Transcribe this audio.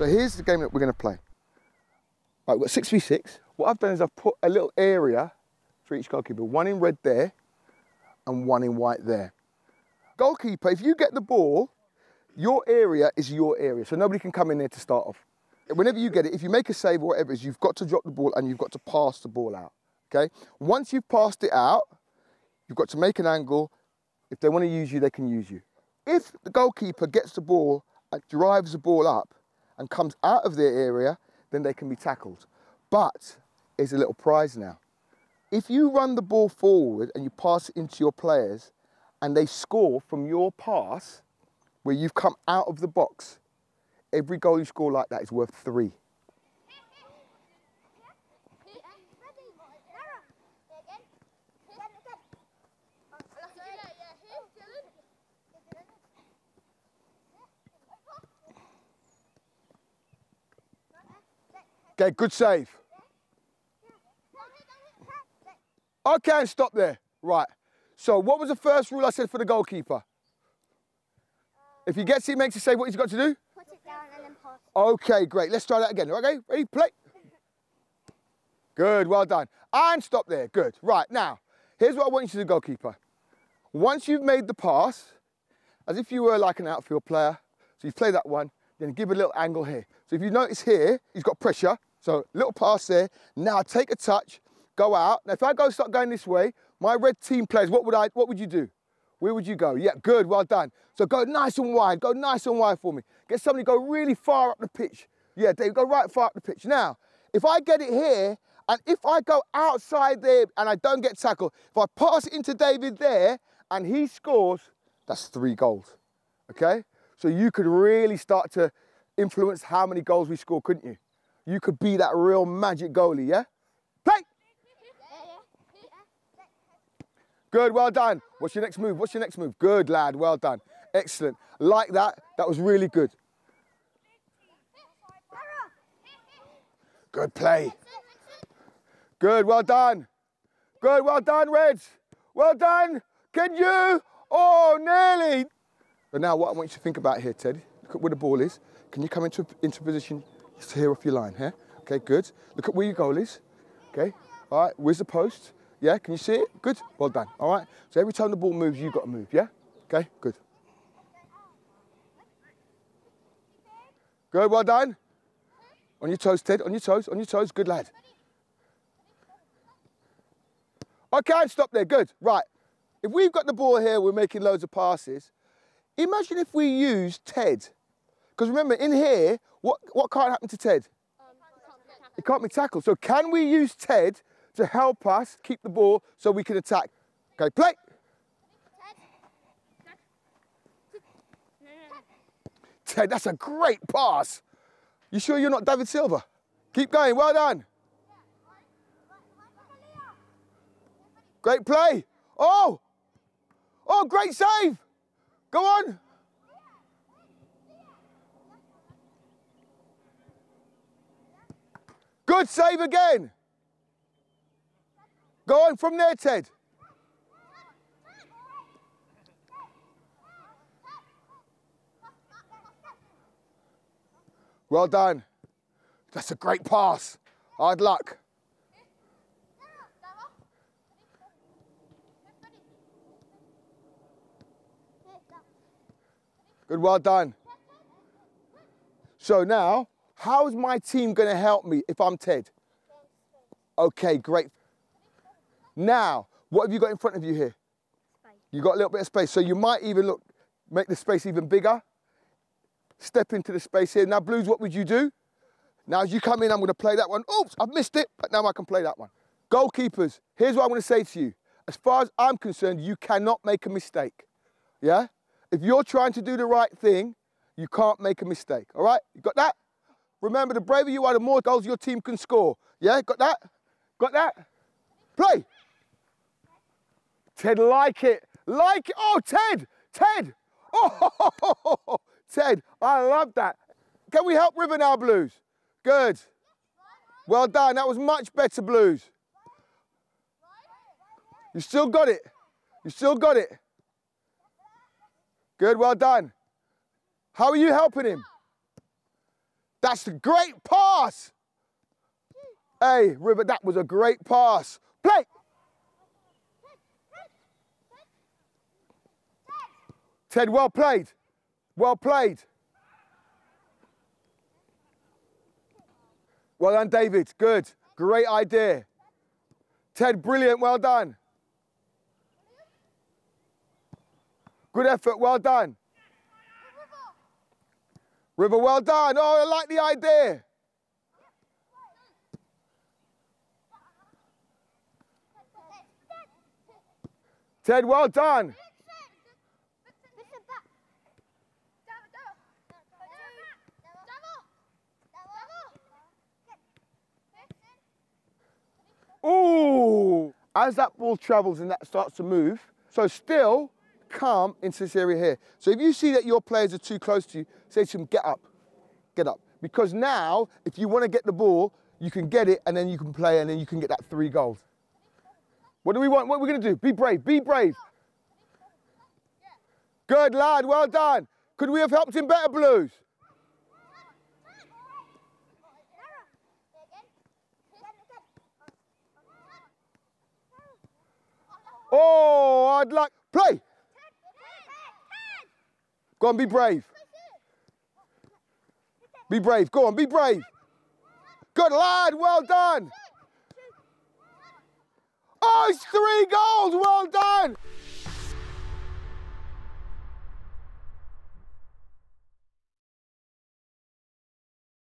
So here's the game that we're going to play. Right, we've got 6v6. What I've done is I've put a little area for each goalkeeper. One in red there and one in white there. Goalkeeper, if you get the ball, your area is your area. So nobody can come in there to start off. Whenever you get it, if you make a save or whatever is, you've got to drop the ball and you've got to pass the ball out. Okay? Once you've passed it out, you've got to make an angle. If they want to use you, they can use you. If the goalkeeper gets the ball and drives the ball up and comes out of their area, then they can be tackled. But there's a little prize now. If you run the ball forward and you pass it into your players and they score from your pass where you've come out of the box, every goal you score like that is worth three. Okay, good save. Okay, stop there. Right. So what was the first rule I said for the goalkeeper? If he gets it, he makes a save, what he's got to do? Put it down and then pass. Okay, great. Let's try that again. Okay, ready, play. Good, well done. And stop there. Good. Right, now, here's what I want you to do, goalkeeper. Once you've made the pass, as if you were like an outfield player, so you play that one, then give a little angle here. So if you notice here, he's got pressure, so little pass there. Now take a touch, go out. Now if I go start going this way, my red team players, what would I, what would you do? Where would you go? Yeah, good, well done. So go nice and wide, go nice and wide for me. Get somebody go really far up the pitch. Yeah, Dave, go right far up the pitch. Now, if I get it here, and if I go outside there and I don't get tackled, if I pass it into David there and he scores, that's three goals, okay? So you could really start to influence how many goals we score, couldn't you? You could be that real magic goalie, yeah? Play! Good, well done. What's your next move? What's your next move? Good, lad, well done. Excellent. Like that, that was really good. Good play. Good, well done. Good, well done, Reds. Well done. Can you? Oh, nearly. But now what I want you to think about here, Ted, look at where the ball is. Can you come into, into position here off your line here? Okay, good. Look at where your goal is. Okay, all right, where's the post? Yeah, can you see it? Good, well done, all right? So every time the ball moves, you've got to move, yeah? Okay, good. Good, well done. On your toes, Ted, on your toes, on your toes, good lad. Okay, stop there, good, right. If we've got the ball here, we're making loads of passes. Imagine if we use Ted. Because remember, in here, what, what can't happen to Ted? It can't be tackled. So can we use Ted to help us keep the ball so we can attack? Okay, play. Ted, that's a great pass. You sure you're not David Silva? Keep going, well done. Great play. Oh, oh, great save. Go on. Good save again. Go on from there, Ted. Well done. That's a great pass. Hard luck. Good, well done. So now, how's my team going to help me if I'm Ted? Okay, great. Now, what have you got in front of you here? Space. You got a little bit of space, so you might even look, make the space even bigger. Step into the space here. Now, Blues, what would you do? Now, as you come in, I'm going to play that one. Oops, I've missed it, but now I can play that one. Goalkeepers, here's what I want to say to you. As far as I'm concerned, you cannot make a mistake. Yeah? If you're trying to do the right thing, you can't make a mistake. All right? You got that? Remember, the braver you are, the more goals your team can score. Yeah? Got that? Got that? Play. Ted, like it. Like it. Oh, Ted. Ted. Oh, Ted, I love that. Can we help River now, Blues? Good. Well done. That was much better, Blues. You still got it. You still got it. Good, well done. How are you helping him? That's a great pass. Hey, River, that was a great pass. Play. Ted, well played. Well played. Well done, David. Good. Great idea. Ted, brilliant. Well done. Good effort. Well done. River, well done. Oh, I like the idea. Ted, well done. Ooh! As that ball travels and that starts to move, so still come into this area here. So if you see that your players are too close to you, say to them, get up, get up. Because now, if you want to get the ball, you can get it and then you can play and then you can get that three goals. What do we want? What are we going to do? Be brave, be brave. Good lad, well done. Could we have helped him better, Blues? Oh, I'd like, play. Go on, be brave. Be brave, go on, be brave. Good lad, well done. Oh, it's three goals, well done.